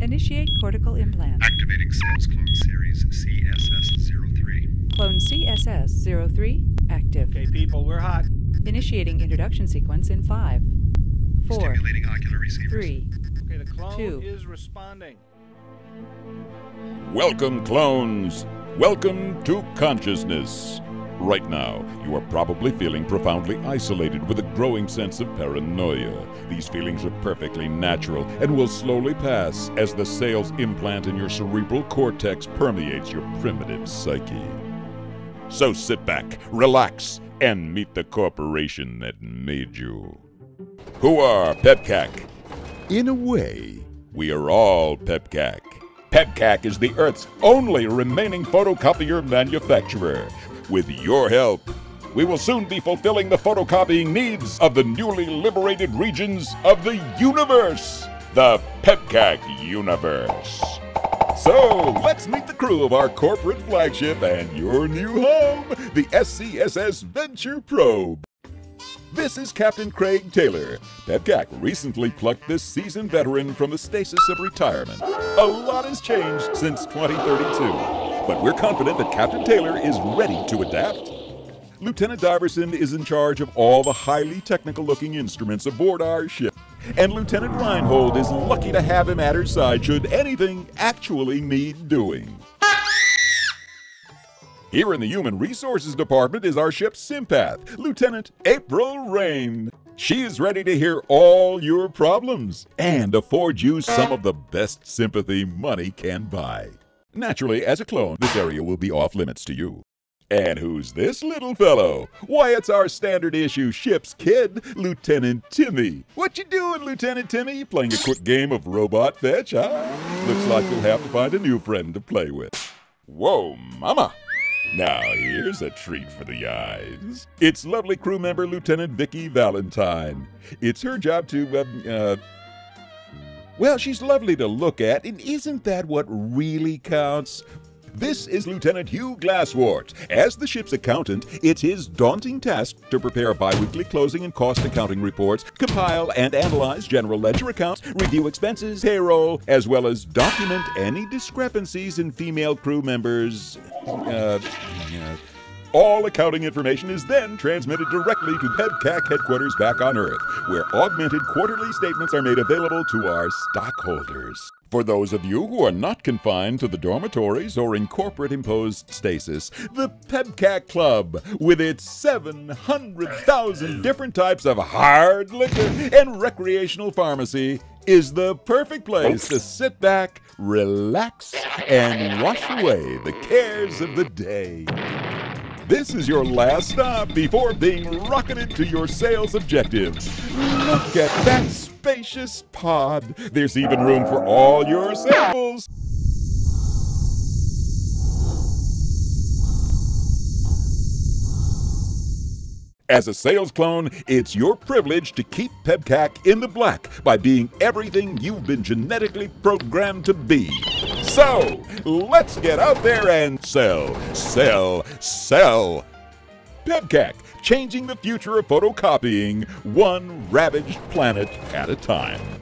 Initiate cortical implant. Activating Sales Clone Series CSS03. Clone CSS03 active. Okay, people, we're hot. Initiating introduction sequence in 5, 4, Stimulating ocular receivers. 3. Okay, the clone Two. is responding. Welcome, clones. Welcome to consciousness. Right now, you are probably feeling profoundly isolated with a growing sense of paranoia. These feelings are perfectly natural and will slowly pass as the sales implant in your cerebral cortex permeates your primitive psyche. So sit back, relax, and meet the corporation that made you. Who are PEBKAC? In a way, we are all PEBKAC. PEBKAC is the Earth's only remaining photocopier manufacturer. With your help, we will soon be fulfilling the photocopying needs of the newly liberated regions of the universe, the PEBKAC universe. So, let's meet the crew of our corporate flagship and your new home, the SCSS Venture Probe. This is Captain Craig Taylor. PEBKAC recently plucked this seasoned veteran from the stasis of retirement. A lot has changed since 2032, but we're confident that Captain Taylor is ready to adapt. Lieutenant Diverson is in charge of all the highly technical looking instruments aboard our ship, and Lieutenant Reinhold is lucky to have him at her side should anything actually need doing. Here in the Human Resources Department is our ship's sympath, Lieutenant April Rain. She is ready to hear all your problems and afford you some of the best sympathy money can buy. Naturally, as a clone, this area will be off limits to you. And who's this little fellow? Why, it's our standard issue ship's kid, Lieutenant Timmy. What you doing, Lieutenant Timmy? You Playing a quick game of robot fetch, huh? Looks like you'll have to find a new friend to play with. Whoa, mama! Now, here's a treat for the eyes. It's lovely crew member Lieutenant Vicky Valentine. It's her job to, uh, uh, well, she's lovely to look at, and isn't that what really counts? This is Lieutenant Hugh Glasswort. As the ship's accountant, it's his daunting task to prepare biweekly closing and cost accounting reports, compile and analyze general ledger accounts, review expenses, payroll, as well as document any discrepancies in female crew members' uh, uh, all accounting information is then transmitted directly to PEBKAC headquarters back on Earth, where augmented quarterly statements are made available to our stockholders. For those of you who are not confined to the dormitories or in corporate imposed stasis, the PEBKAC Club, with its 700,000 different types of hard liquor and recreational pharmacy, is the perfect place to sit back, relax, and wash away the cares of the day. This is your last stop before being rocketed to your sales objective. Look at that spacious pod. There's even room for all your samples. As a sales clone, it's your privilege to keep PEBKAC in the black by being everything you've been genetically programmed to be. So, let's get out there and sell, sell, sell. PEBKAC, changing the future of photocopying one ravaged planet at a time.